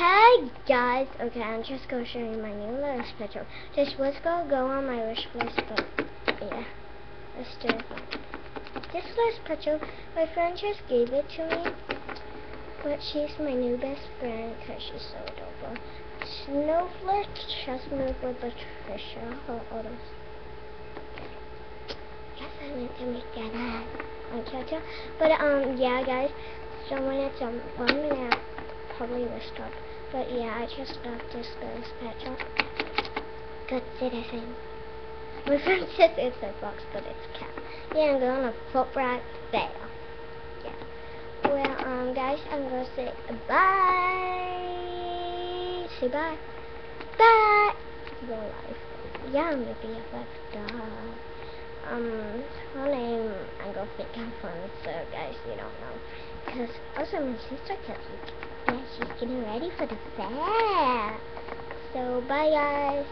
Hey guys, okay, I'm just gonna show you my new list picture. This was gonna go on my wish list, but yeah, let's do it. This list picture, my friend just gave it to me, but she's my new best friend because she's so adorable. Snowflake just moved with Patricia. Her oldest. Yes, I meant to make that up on Chocho. But um, yeah, guys. So when it's um one minute probably will stop. But yeah, I just love this picture. Good citizen. My friend says it's a box, but it's cat. Yeah, I'm going to put right there. Yeah. Well, um, guys, I'm to say bye. Say bye. Bye. Real life. Yeah, I'm to be a dog. Um, her name, I'm to think I'm fun, so guys, you don't know. Because also my sister tells me yeah, she's getting ready for the fair. So, bye guys.